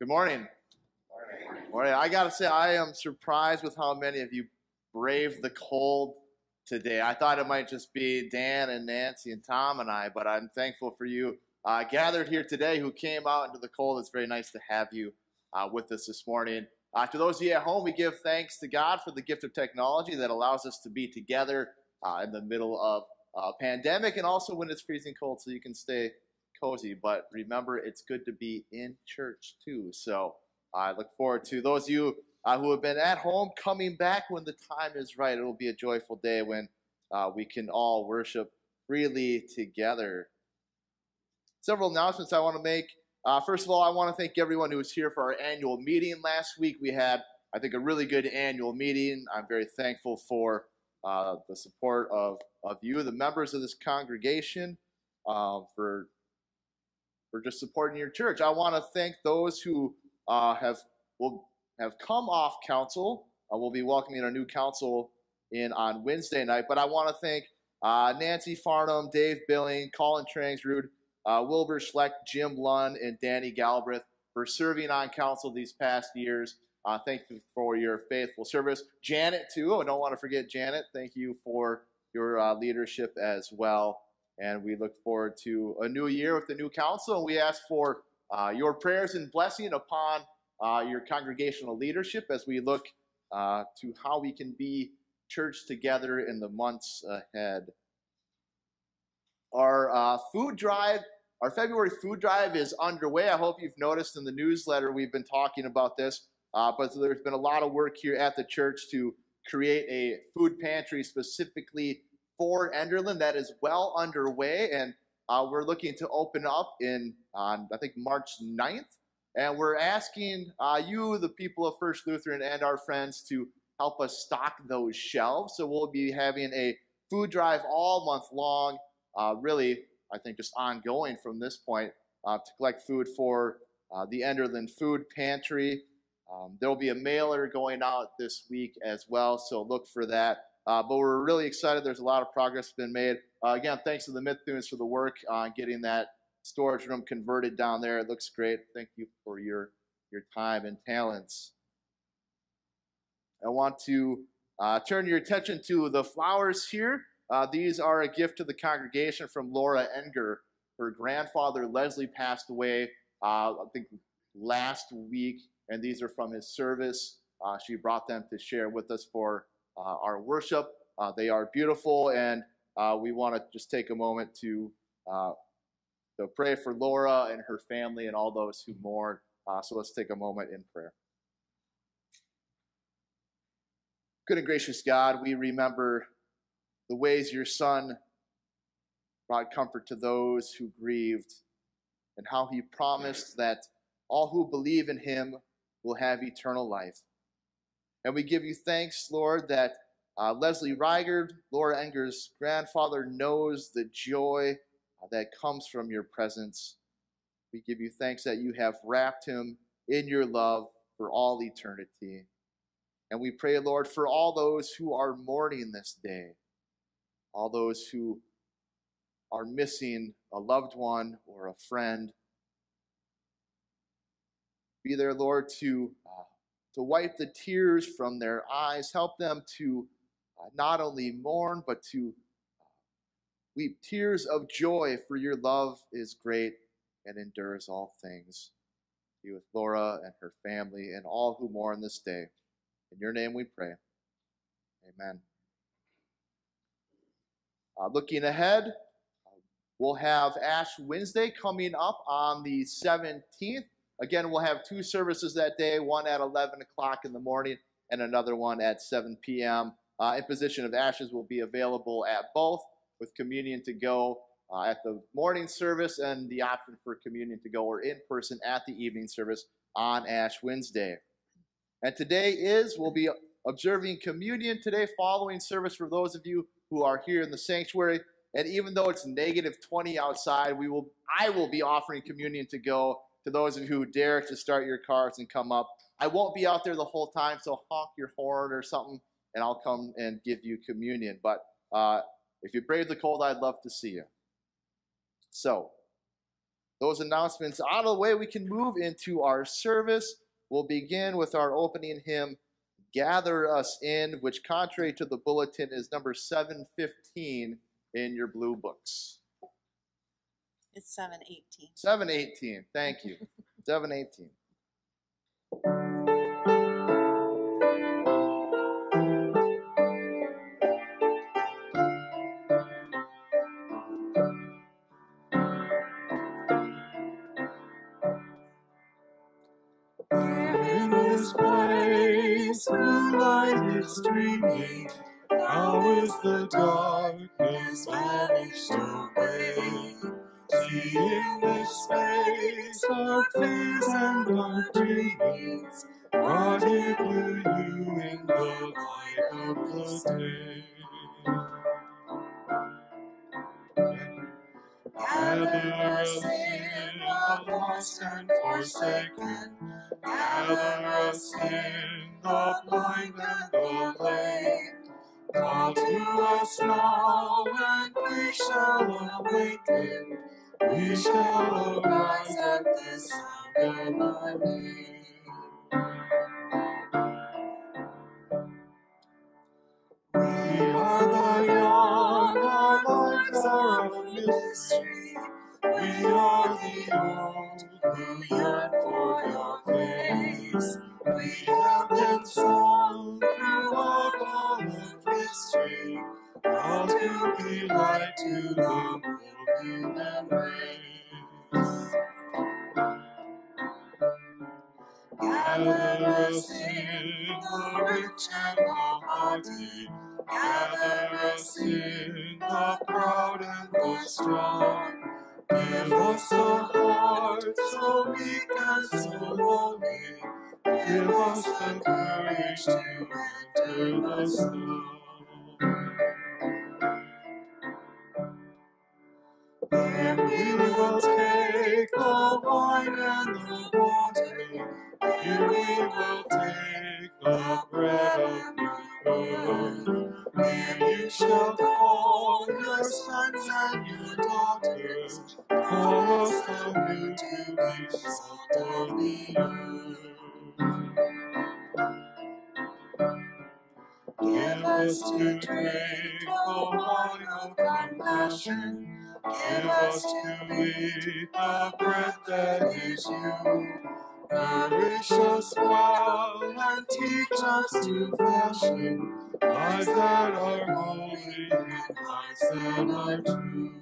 Good morning. Morning. I got to say, I am surprised with how many of you braved the cold today. I thought it might just be Dan and Nancy and Tom and I, but I'm thankful for you uh, gathered here today who came out into the cold. It's very nice to have you uh, with us this morning. Uh, to those of you at home, we give thanks to God for the gift of technology that allows us to be together uh, in the middle of a pandemic and also when it's freezing cold so you can stay cozy. But remember, it's good to be in church too. So I look forward to those of you uh, who have been at home coming back when the time is right. It will be a joyful day when uh, we can all worship freely together. Several announcements I want to make. Uh, first of all, I want to thank everyone who was here for our annual meeting last week. We had, I think, a really good annual meeting. I'm very thankful for uh, the support of, of you, the members of this congregation, uh, for for just supporting your church. I want to thank those who uh, have will have come off council. Uh, we'll be welcoming our new council in on Wednesday night. But I want to thank uh, Nancy Farnham, Dave Billing, Colin Trangsrud, uh, Wilbur Schleck, Jim Lund, and Danny Galbraith for serving on council these past years. Uh, thank you for your faithful service. Janet, too. I don't want to forget Janet. Thank you for your uh, leadership as well. And we look forward to a new year with the new council. And we ask for uh, your prayers and blessing upon uh, your congregational leadership as we look uh, to how we can be church together in the months ahead. Our uh, food drive, our February food drive is underway. I hope you've noticed in the newsletter we've been talking about this. Uh, but there's been a lot of work here at the church to create a food pantry specifically for Enderlin that is well underway, and uh, we're looking to open up in on I think March 9th, and we're asking uh, you, the people of First Lutheran, and our friends to help us stock those shelves. So we'll be having a food drive all month long, uh, really I think just ongoing from this point uh, to collect food for uh, the Enderlin Food Pantry. Um, there will be a mailer going out this week as well, so look for that. Uh, but we're really excited. There's a lot of progress been made. Uh, again, thanks to the Mithunes for the work on getting that storage room converted down there. It looks great. Thank you for your, your time and talents. I want to uh, turn your attention to the flowers here. Uh, these are a gift to the congregation from Laura Enger. Her grandfather, Leslie, passed away, uh, I think, last week, and these are from his service. Uh, she brought them to share with us for our worship. Uh, they are beautiful, and uh, we want to just take a moment to, to pray for Laura and her family and all those who mourn. so let's take a moment in prayer. Good and gracious God, we remember the ways your Son brought comfort to those who grieved, and how he promised that all who believe in him will have eternal life. And we give you thanks, Lord, that uh, Leslie Reigard, Laura Enger's grandfather, knows the joy uh, that comes from your presence. We give you thanks that you have wrapped him in your love for all eternity. And we pray, Lord, for all those who are mourning this day, all those who are missing a loved one or a friend. Be there, Lord, to to wipe the tears from their eyes, help them to uh, not only mourn, but to uh, weep tears of joy, for your love is great and endures all things. Be with Laura and her family and all who mourn this day. In your name we pray. Amen. Uh, looking ahead, we'll have Ash Wednesday coming up on the 17th. Again, we'll have two services that day, one at 11 o'clock in the morning and another one at 7 p.m. Uh, imposition of ashes will be available at both with communion to go uh, at the morning service and the option for communion to go or in person at the evening service on Ash Wednesday. And today is, we'll be observing communion today following service for those of you who are here in the sanctuary. And even though it's negative 20 outside, we will I will be offering communion to go to those of you who dare to start your cars and come up. I won't be out there the whole time, so honk your horn or something, and I'll come and give you communion. But uh, if you brave the cold, I'd love to see you. So, those announcements out of the way, we can move into our service. We'll begin with our opening hymn, Gather Us In, which, contrary to the bulletin, is number 715 in your blue books. It's seven eighteen. 718, thank you. 718. In this place, the light is streaming. Now is the darkness vanished away. In the space of fears and our. Brought here to you in the light of the day. Gather us in, the lost and forsaken. Gather us in, the blind and the lame. Call to us now, and we shall awaken. We shall arise at the sound of my name. We are the young, our lives are a mystery. We are the old who yearn for your face. We have been sung throughout all of history, all to be light to the whole human race. Gather us in, the rich and the haughty. Gather us in, the proud and the strong. Give us a heart so weak and so lonely. Give us the courage to enter the snow. Then we will take the wine and the water. Here we will take the bread and new birth. Here you shall call your sons and your daughters. Call us anew to be salt of the earth. Give us to drink the wine of compassion. Give us to eat the bread that is you. Nourish us well and teach us to fashion lives that are holy and lives that are true.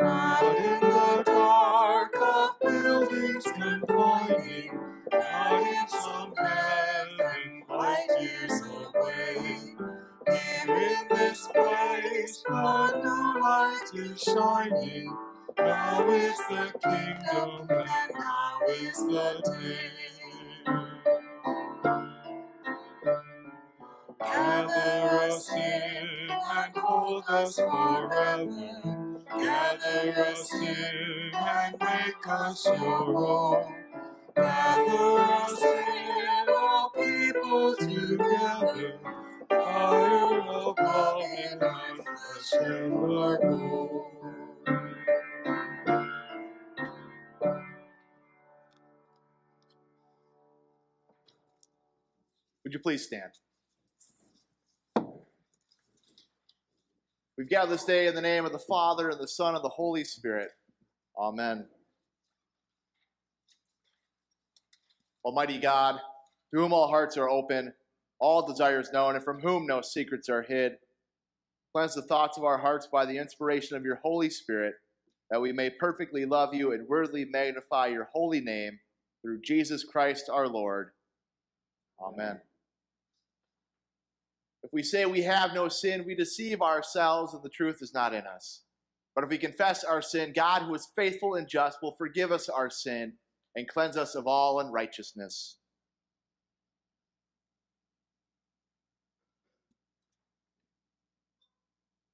Not in the dark of buildings confining, not in some heaven place, the new light is shining. Now is the kingdom, and now is the day. Gather us in and hold us forever. Gather us in and make us your own. Gather us in, all people together. Would you please stand? We've gathered this day in the name of the Father, and the Son, and the Holy Spirit. Amen. Almighty God, to whom all hearts are open, all desires known, and from whom no secrets are hid, cleanse the thoughts of our hearts by the inspiration of your Holy Spirit, that we may perfectly love you and worthily magnify your holy name through Jesus Christ our Lord. Amen. If we say we have no sin, we deceive ourselves and the truth is not in us. But if we confess our sin, God, who is faithful and just, will forgive us our sin and cleanse us of all unrighteousness.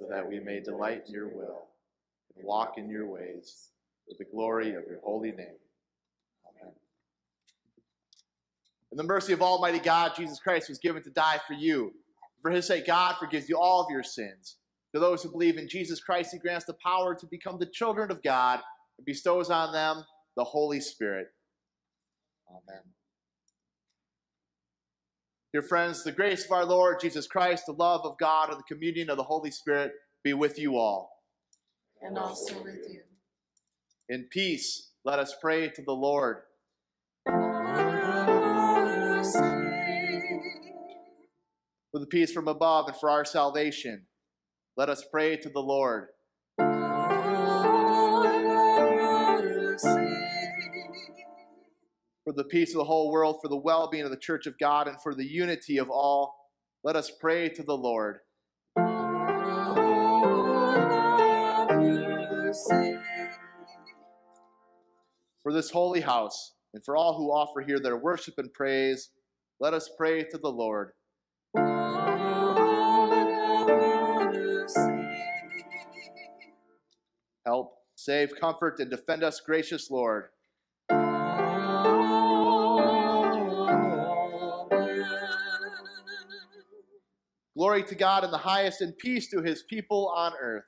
so that we may delight in your will and walk in your ways for the glory of your holy name. Amen. In the mercy of Almighty God, Jesus Christ was given to die for you. For his sake, God forgives you all of your sins. To those who believe in Jesus Christ, he grants the power to become the children of God and bestows on them the Holy Spirit. Amen. Dear friends, the grace of our Lord Jesus Christ, the love of God, and the communion of the Holy Spirit be with you all. And also with you. In peace, let us pray to the Lord. For the peace from above and for our salvation, let us pray to the Lord. For the peace of the whole world, for the well being of the church of God, and for the unity of all, let us pray to the Lord. For this holy house, and for all who offer here their worship and praise, let us pray to the Lord. Help, save, comfort, and defend us, gracious Lord. Glory to God in the highest, and peace to his people on earth.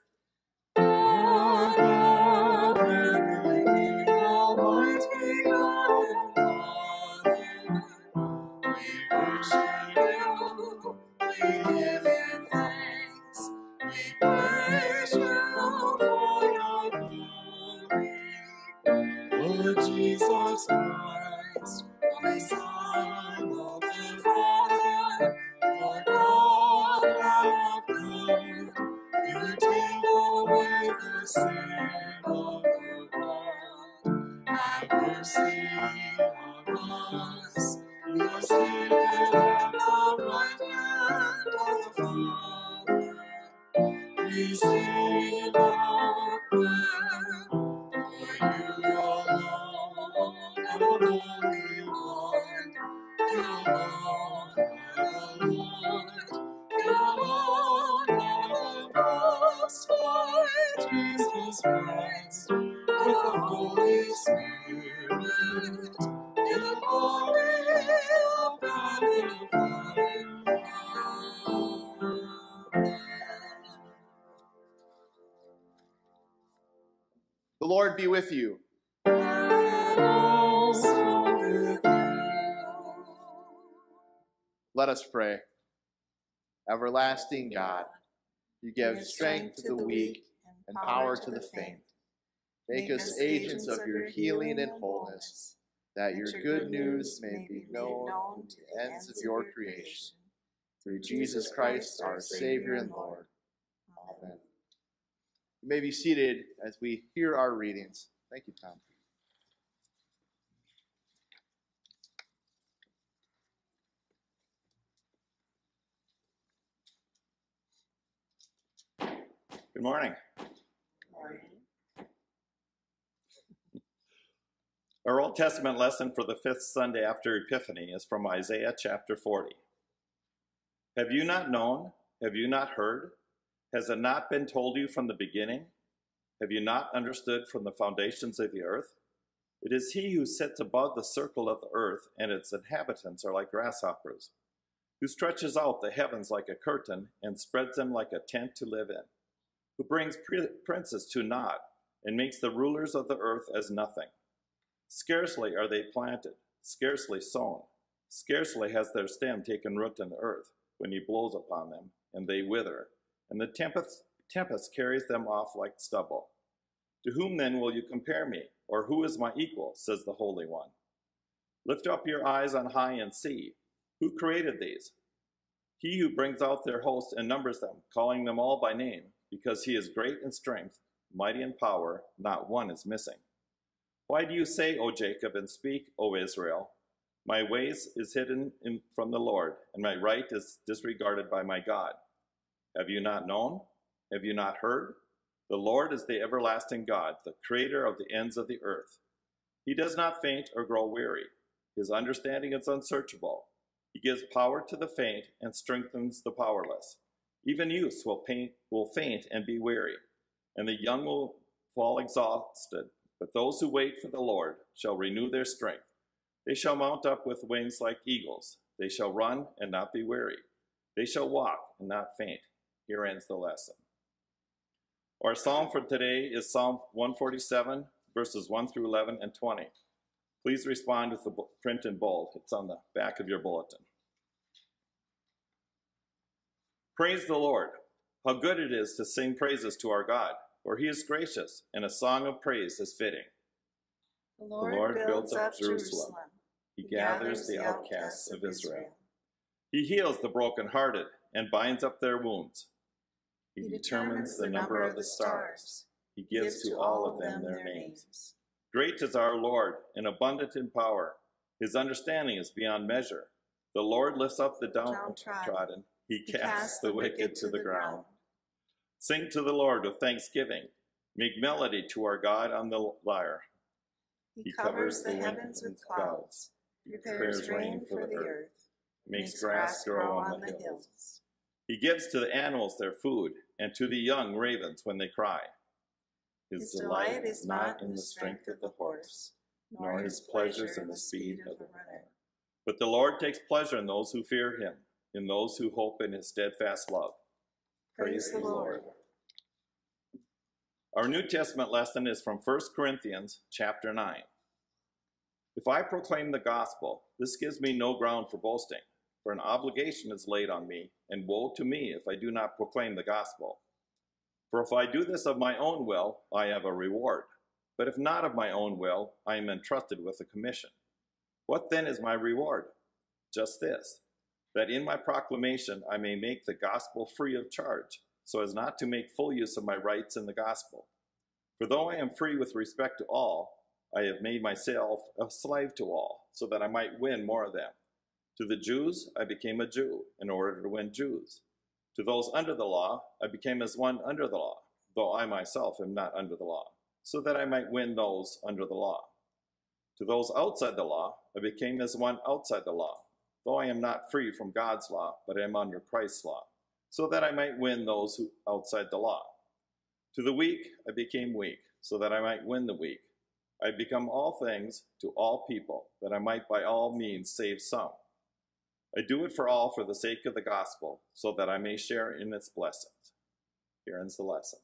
Holy Spirit. In the glory of God Father. Amen. The Lord be with you. And also with you. Let us pray. Everlasting God, you Give strength to the weak and power to the faint. Make us agents of your healing and wholeness, that your good news may be known to the ends of your creation. Through Jesus Christ, our Savior and Lord. Amen. You may be seated as we hear our readings. Thank you, Tom. Good morning. Our Old Testament lesson for the fifth Sunday after Epiphany is from Isaiah chapter 40. Have you not known? Have you not heard? Has it not been told you from the beginning? Have you not understood from the foundations of the earth? It is he who sits above the circle of the earth, and its inhabitants are like grasshoppers, who stretches out the heavens like a curtain and spreads them like a tent to live in, who brings princes to naught and makes the rulers of the earth as nothing. Scarcely are they planted, scarcely sown, scarcely has their stem taken root in the earth, when he blows upon them, and they wither, and the tempest, tempest carries them off like stubble. To whom then will you compare me, or who is my equal, says the Holy One? Lift up your eyes on high and see. Who created these? He who brings out their host and numbers them, calling them all by name, because he is great in strength, mighty in power, not one is missing. Why do you say, O Jacob, and speak, O Israel? My ways is hidden in, from the Lord, and my right is disregarded by my God. Have you not known? Have you not heard? The Lord is the everlasting God, the creator of the ends of the earth. He does not faint or grow weary. His understanding is unsearchable. He gives power to the faint and strengthens the powerless. Even youths will, paint, will faint and be weary, and the young will fall exhausted. But those who wait for the Lord shall renew their strength. They shall mount up with wings like eagles. They shall run and not be weary. They shall walk and not faint. Here ends the lesson. Our psalm for today is Psalm 147, verses 1 through 11 and 20. Please respond with the print in bold. It's on the back of your bulletin. Praise the Lord. How good it is to sing praises to our God, for he is gracious, and a song of praise is fitting. The Lord, Lord builds, builds up Jerusalem. Jerusalem. He gathers the outcasts of Israel. He heals the brokenhearted and binds up their wounds. He, determines the number of the stars. He gives to all of them their names. Great is our Lord and abundant in power. His understanding is beyond measure. The Lord lifts up the Downtrodden. downtrodden. He He casts the wicked to the ground. Sing to the Lord with thanksgiving. Make melody to our God on the lyre. He covers the heavens with clouds. Prepares rain for the earth. Makes grass grow on the hills. He gives to the animals their food, and to the young ravens when they cry. His delight is not in the strength of the horse, nor his pleasures in the speed of the runner. But the Lord takes pleasure in those who fear him, in those who hope in his steadfast love. Praise the Lord. Our New Testament lesson is from 1 Corinthians chapter 9. If I proclaim the gospel, this gives me no ground for boasting, for an obligation is laid on me, and woe to me if I do not proclaim the gospel. For if I do this of my own will, I have a reward. But if not of my own will, I am entrusted with a commission. What then is my reward? Just this that in my proclamation I may make the gospel free of charge, so as not to make full use of my rights in the gospel. For though I am free with respect to all, I have made myself a slave to all, so that I might win more of them. To the Jews I became a Jew, in order to win Jews. To those under the law I became as one under the law, though I myself am not under the law, so that I might win those under the law. To those outside the law I became as one outside the law, though I am not free from God's law, but am under Christ's law, so that I might win those who outside the law. To the weak I became weak, so that I might win the weak. I become all things to all people, that I might by all means save some. I do it for all for the sake of the gospel, so that I may share in its blessings. Here ends the lesson.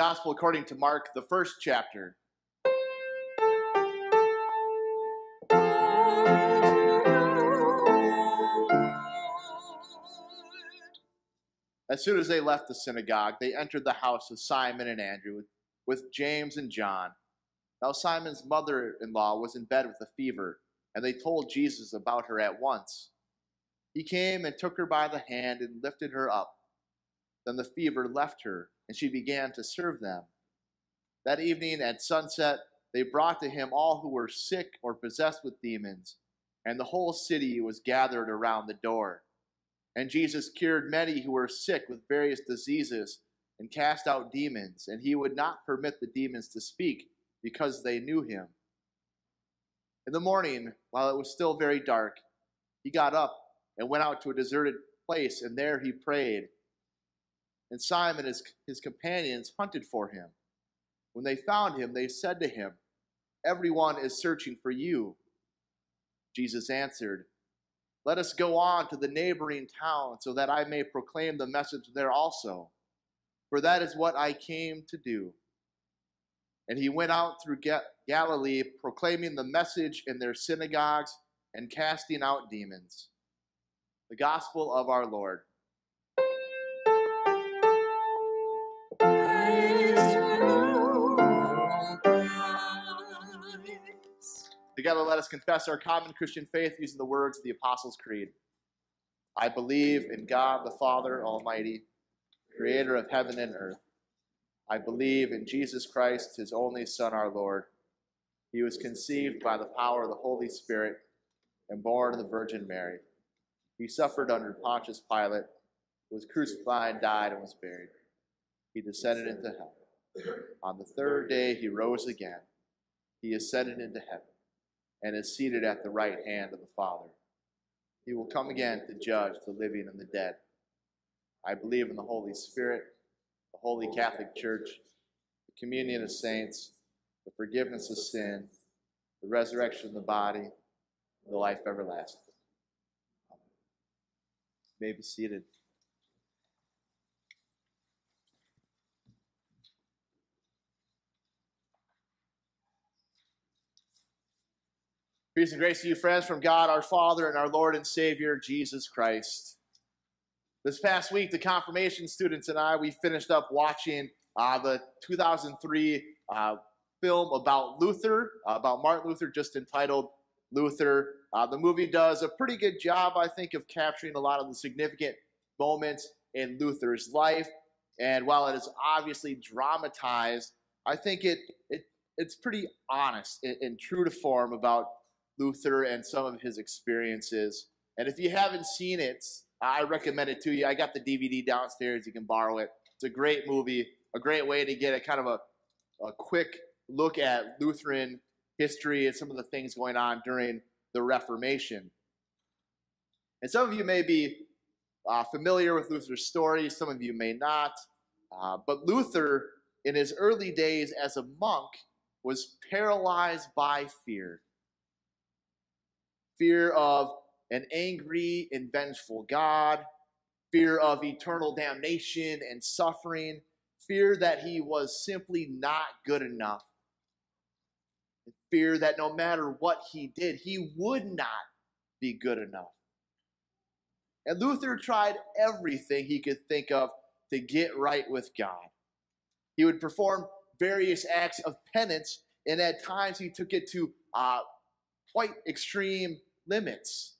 Gospel according to Mark, the first chapter. As soon as they left the synagogue, they entered the house of Simon and Andrew with, James and John. Now, Simon's mother in law was in bed with a fever, and they told Jesus about her at once. He came and took her by the hand and lifted her up. Then the fever left her, and she began to serve them. That evening at sunset, they brought to him all who were sick or possessed with demons, and the whole city was gathered around the door. And Jesus cured many who were sick with various diseases and cast out demons, and he would not permit the demons to speak because they knew him. In the morning, while it was still very dark, he got up and went out to a deserted place, and there he prayed. And Simon and his, his companions hunted for him. When they found him, they said to him, Everyone is searching for you. Jesus answered, Let us go on to the neighboring town so that I may proclaim the message there also. For that is what I came to do. And he went out through Ga- Galilee, proclaiming the message in their synagogues and casting out demons. The gospel of our Lord. Together, let us confess our common Christian faith using the words of the Apostles' Creed. I believe in God the Father Almighty, creator of heaven and earth. I believe in Jesus Christ, his only Son, our Lord. He was conceived by the power of the Holy Spirit and born of the Virgin Mary. He suffered under Pontius Pilate, was crucified, died, and was buried. He descended into hell. On the third day, he rose again. He ascended into heaven and is seated at the right hand of the Father. He will come again to judge the living and the dead. I believe in the Holy Spirit, the Holy Catholic Church, the communion of saints, the forgiveness of sin, the resurrection of the body, the life everlasting. You may be seated. Peace and grace to you, friends, from God our Father and our Lord and Savior, Jesus Christ. This past week, the confirmation students and I, we finished up watching uh, the 2003 uh, film about Luther, uh, about Martin Luther, just entitled Luther. Uh, the movie does a pretty good job, I think, of capturing a lot of the significant moments in Luther's life. And while it is obviously dramatized, I think it, it it's pretty honest and, and true to form about Luther and some of his experiences. And if you haven't seen it, I recommend it to you. I got the DVD downstairs. You can borrow it. It's a great movie, a great way to get a kind of a, a quick look at Lutheran history and some of the things going on during the Reformation. And some of you may be uh, familiar with Luther's story, some of you may not. Uh, but Luther, in his early days as a monk, was paralyzed by fear fear of an angry and vengeful God, fear of eternal damnation and suffering, fear that he was simply not good enough, fear that no matter what he did, he would not be good enough. And Luther tried everything he could think of to get right with God. He would perform various acts of penance, and at times he took it to uh, quite extreme limits.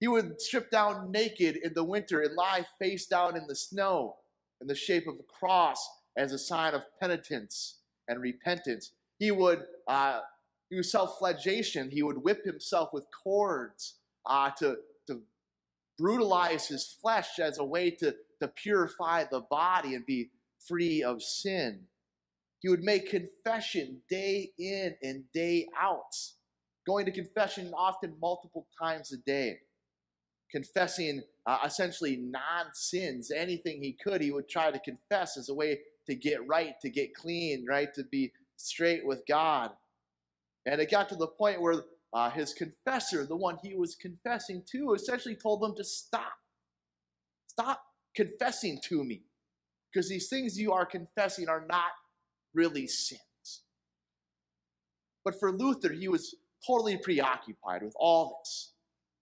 He would strip down naked in the winter and lie face down in the snow in the shape of a cross as a sign of penitence and repentance. He would uh, do self-flagellation. He would whip himself with cords uh, to, to brutalize his flesh as a way to, to purify the body and be free of sin. He would make confession day in and day out going to confession often multiple times a day, confessing uh, essentially non sins, anything he could, he would try to confess as a way to get right, to get clean, right, to be straight with God. And it got to the point where uh, his confessor, the one he was confessing to, essentially told him to stop. Stop confessing to me. Because these things you are confessing are not really sins. But for Luther, he was totally preoccupied with all this,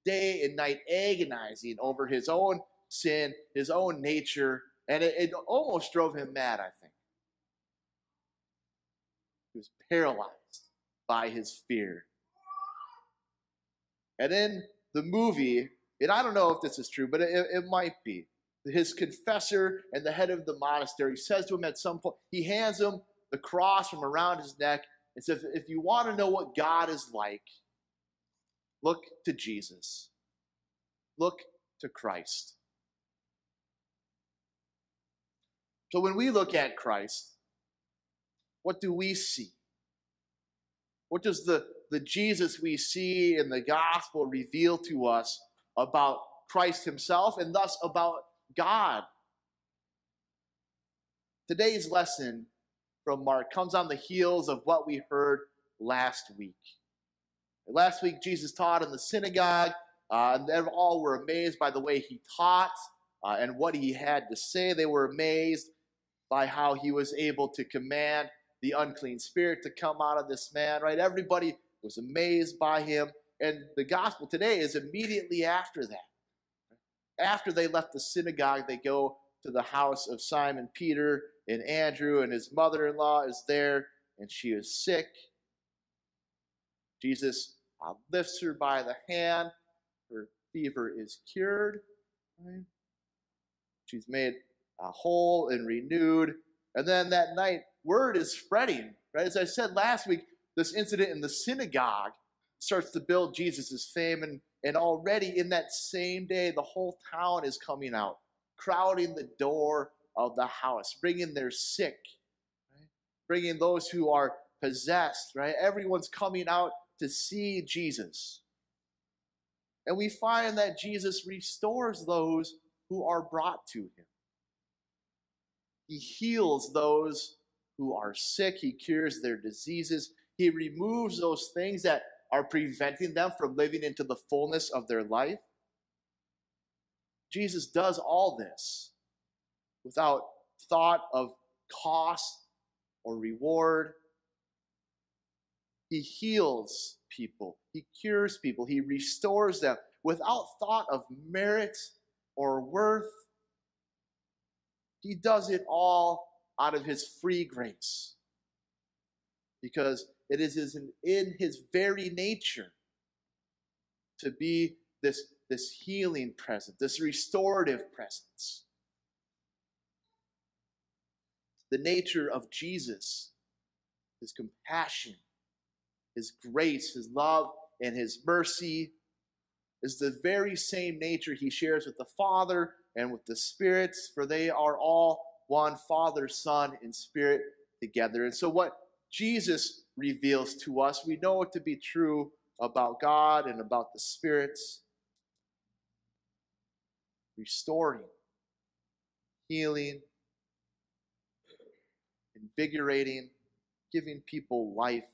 day and night agonizing over his own sin, his own nature, and it, it almost drove him mad, I think. He was paralyzed by his fear. And in the movie, and I don't know if this is true, but it, it might be. His confessor and the head of the monastery says to him at some point, he hands him the cross from around his neck so if, if you want to know what God is like, look to Jesus. Look to Christ. So when we look at Christ, what do we see? What does the, the Jesus we see in the gospel reveal to us about Christ himself and thus about God? Today's lesson from Mark comes on the heels of what we heard last week. Last week, Jesus taught in the synagogue, uh, and they all were amazed by the way he taught uh, and what he had to say. They were amazed by how he was able to command the unclean spirit to come out of this man, right? Everybody was amazed by him. And the gospel today is immediately after that. After they left the synagogue, they go to the house of Simon Peter and Andrew, and his mother in law is there, and she is sick. Jesus uh, lifts her by the hand. Her fever is cured. Right? She's made uh, whole and renewed. And then that night, word is spreading. Right? As I said last week, this incident in the synagogue starts to build Jesus' fame. And, and already in that same day, the whole town is coming out, crowding the door of the house, bringing their sick, right? bringing those who are possessed, right? Everyone's coming out to see Jesus. And we find that Jesus restores those who are brought to him. He heals those who are sick, he cures their diseases, he removes those things that are preventing them from living into the fullness of their life. Jesus does all this without thought of cost or reward. He heals people, He cures people, He restores them without thought of merit or worth. He does it all out of His free grace because it is in His very nature to be this, this healing presence, this restorative presence. The nature of Jesus, His compassion, his grace, His love, and His mercy is the very same nature He shares with the Father and with the spirits, for they are all one Father, Son, and Spirit together. And so, what Jesus reveals to us, we know it to be true about God and about the spirits restoring, healing, invigorating, giving people life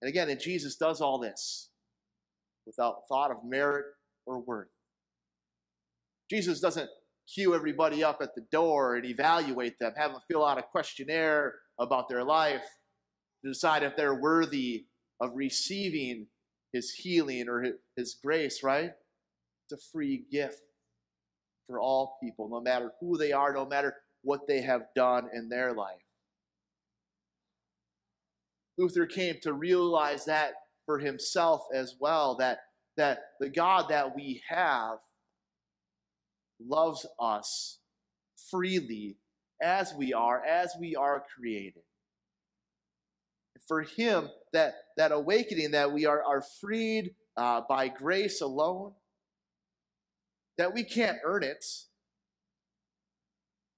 and again, and Jesus does all this without thought of merit or worth. Jesus doesn't queue everybody up at the door and evaluate them, have them fill out a questionnaire about their life to decide if they're worthy of receiving his healing or his grace, right? It's a free gift for all people, no matter who they are, no matter what they have done in their life. Luther came to realize that for himself as well that, that the God that we have loves us freely as we are, as we are created. For him, that, that awakening that we are, are freed uh, by grace alone, that we can't earn it,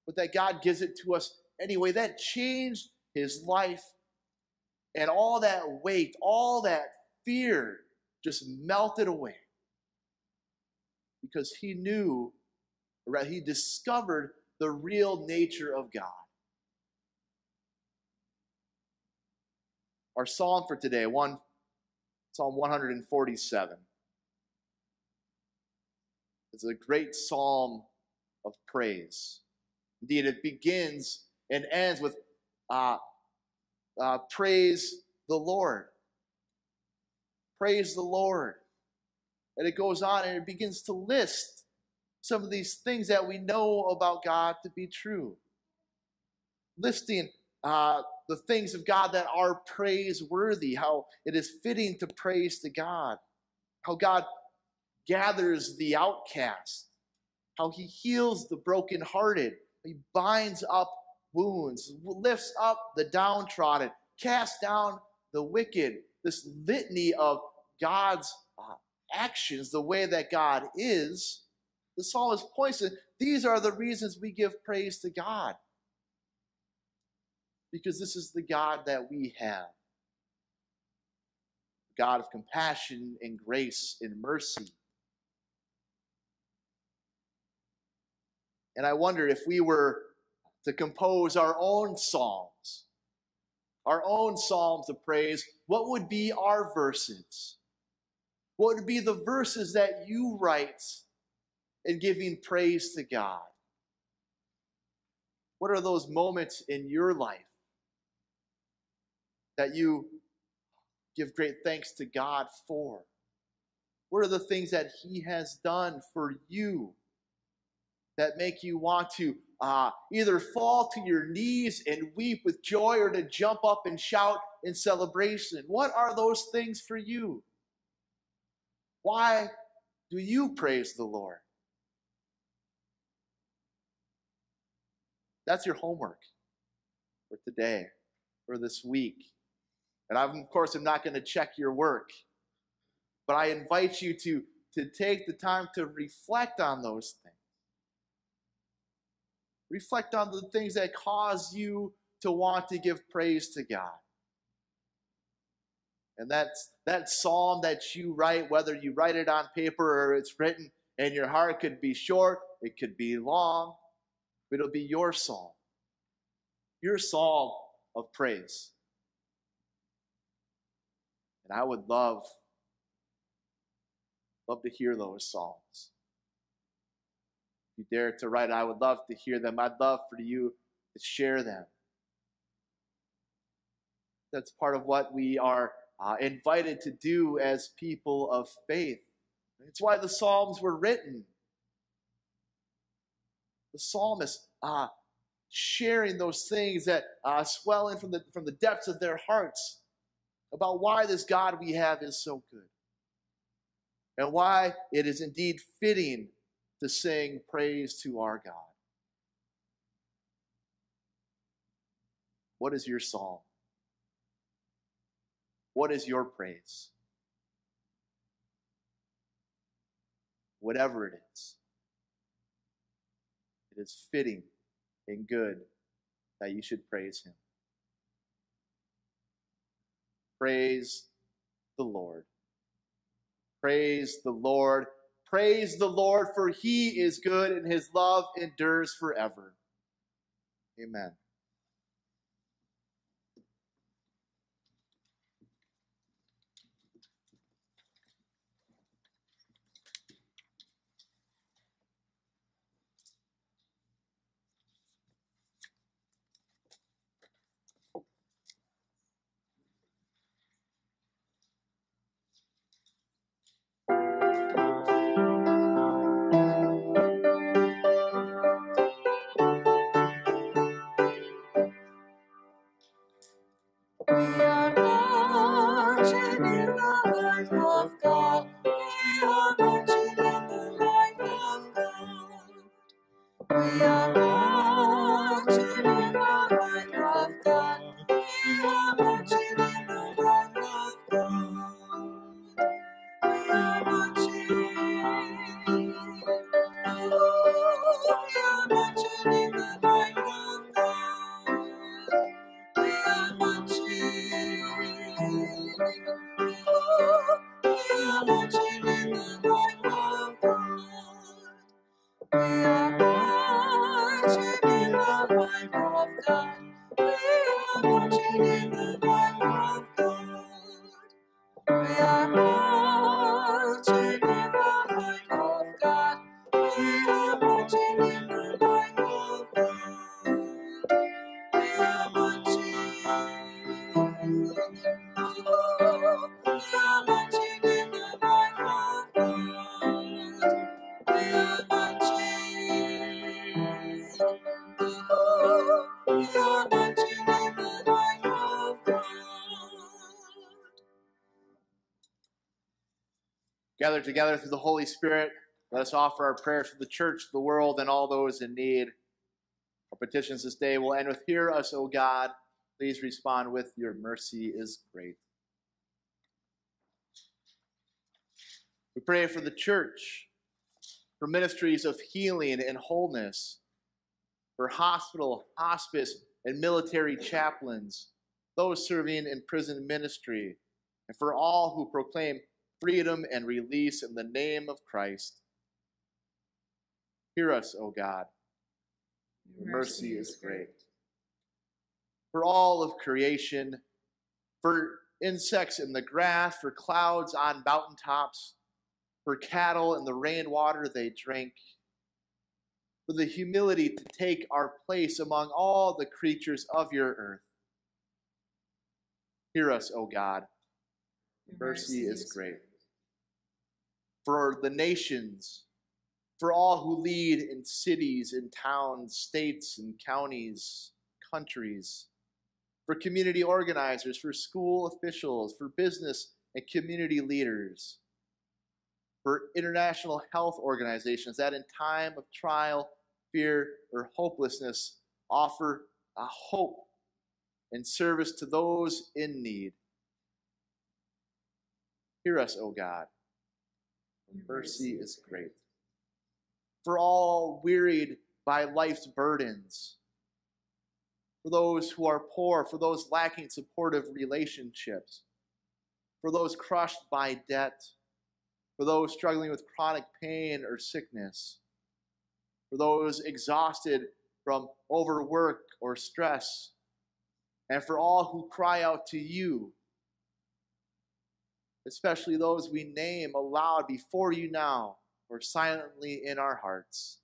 but that God gives it to us anyway, that changed his life and all that weight, all that fear just melted away. Because he knew, or he discovered the real nature of God. Our psalm for today, one, Psalm 147. It's a great psalm of praise. Indeed, it begins and ends with uh, uh, praise the Lord. Praise the Lord. And it goes on and it begins to list some of these things that we know about God to be true. Listing uh, the things of God that are praiseworthy, how it is fitting to praise to God, how God gathers the outcast, how he heals the brokenhearted, he binds up wounds, lifts up the downtrodden, casts down the wicked. This litany of God's uh, actions, the way that God is, the psalmist points to these are the reasons we give praise to God. Because this is the God that we have. God of compassion and grace and mercy. And I wonder if we were to compose our own psalms, our own psalms of praise, what would be our verses? What would be the verses that you write in giving praise to God? What are those moments in your life that you give great thanks to God for? What are the things that He has done for you that make you want to uh, either fall to your knees and weep with joy or to jump up and shout in celebration? What are those things for you? Why do you praise the Lord? That's your homework for today, for this week. And I'm, of course, I'm not going to check your work, but I invite you to, to take the time to reflect on those Reflect on the things that cause you to want to give praise to God. And that's that psalm that you write, whether you write it on paper or it's written in your heart, could be short, it could be long, but it'll be your psalm. Your psalm of praise. And I would love, love to hear those psalms. You dare to write, I would love to hear them. I'd love for you to share them. That's part of what we are uh, invited to do as people of faith. It's why the Psalms were written. The psalmist uh, sharing those things that uh, swell in from the, from the depths of their hearts about why this God we have is so good and why it is indeed fitting to sing praise to our God. What is your psalm? What is your praise? Whatever it is, it is fitting and good that you should praise Him. Praise the Lord. Praise the Lord. Praise the Lord, for He is good and His love endures forever. Amen. Together through the Holy Spirit, let us offer our prayers for the church, the world, and all those in need. Our petitions this day will end with Hear us, O God. Please respond with Your mercy is great. We pray for the church, for ministries of healing and wholeness, for hospital, hospice, and military chaplains, those serving in prison ministry, and for all who proclaim freedom and release in the name of Christ. Hear us, O God. Your mercy is great. For all of creation, for insects in the grass, for clouds on mountaintops, for cattle in the rainwater they drink, for the humility to take our place among all the creatures of your earth. Hear us, O God. Your mercy is great. For the nations, for all who lead in cities and towns, states and counties, countries, for community organizers, for school officials, for business and community leaders, for international health organizations that in time of trial, fear, or hopelessness offer a hope and service to those in need. Hear us, O God. Mercy is great. For all wearied by life's burdens, for those who are poor, for those lacking supportive relationships, for those crushed by debt, for those struggling with chronic pain or sickness, for those exhausted from overwork or stress, and for all who cry out to you, especially those we name aloud before you now or silently in our hearts.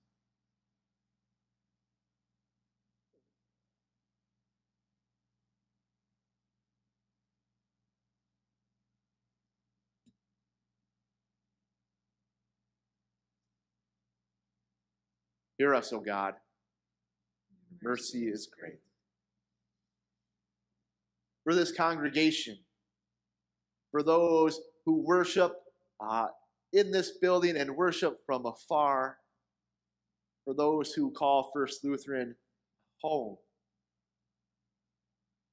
Hear us, O God. Mercy is great. For this congregation, for those who worship uh, in this building and worship from afar, for those who call First Lutheran home.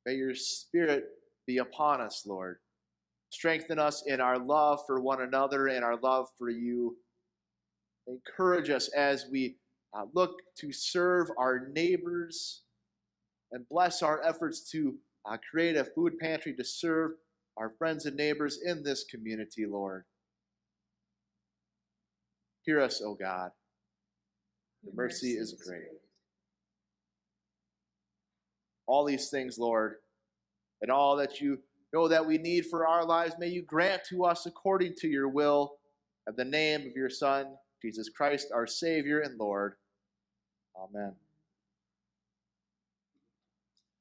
May your Spirit be upon us, Lord. Strengthen us in our love for one another and our love for you. Encourage us as we uh, look to serve our neighbors and bless our efforts to uh, create a food pantry to serve our friends and neighbors in this community, Lord. Hear us, O God. Your mercy is great. All these things, Lord, and all that you know that we need for our lives, may you grant to us according to your will, in the name of your Son, Jesus Christ, our Savior and Lord. Amen.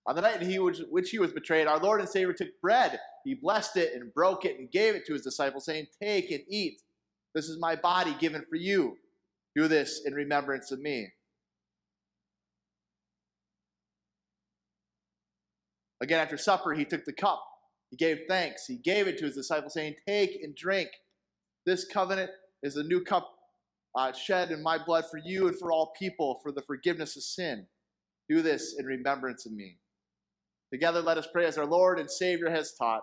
On the night in which he was betrayed, our Lord and Savior took bread. He blessed it and broke it and gave it to his disciples, saying, Take and eat. This is my body given for you. Do this in remembrance of me. Again, after supper, he took the cup. He gave thanks. He gave it to his disciples, saying, Take and drink. This covenant is a new cup uh, shed in my blood for you and for all people for the forgiveness of sin. Do this in remembrance of me. Together, let us pray as our Lord and Savior has taught.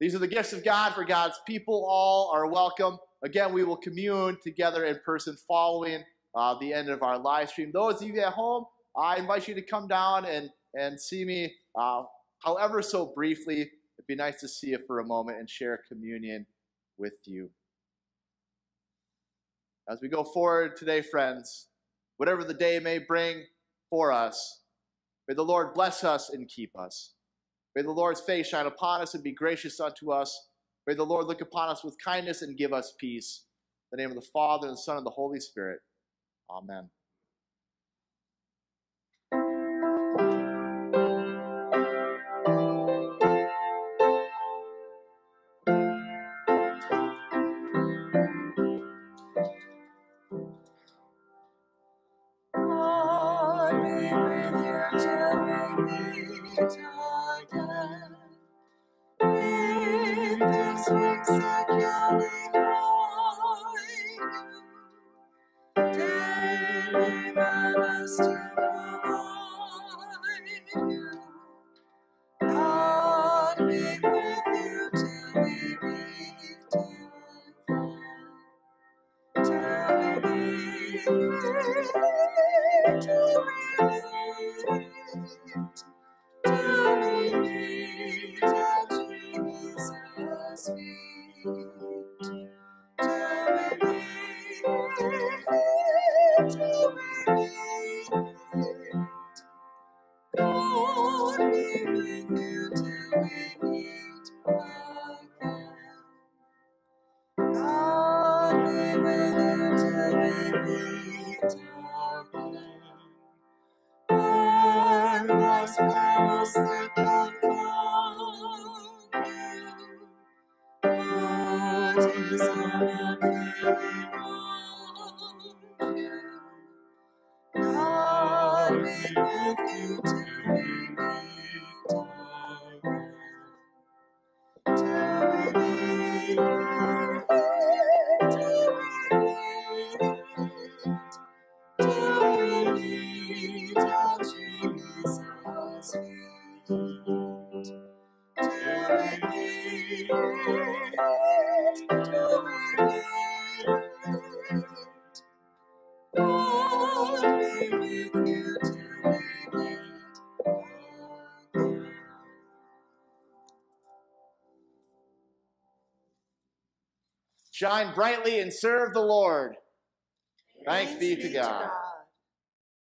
These are the gifts of God for God's people. All are welcome. Again, we will commune together in person following uh, the end of our live stream. Those of you at home, I invite you to come down and, and see me, uh, however, so briefly. It'd be nice to see you for a moment and share communion with you. As we go forward today, friends, whatever the day may bring for us, may the Lord bless us and keep us. May the Lord's face shine upon us and be gracious unto us. May the Lord look upon us with kindness and give us peace. In the name of the Father, and the Son, and the Holy Spirit. Amen. Till we Shine brightly and serve the Lord. Thanks be to God.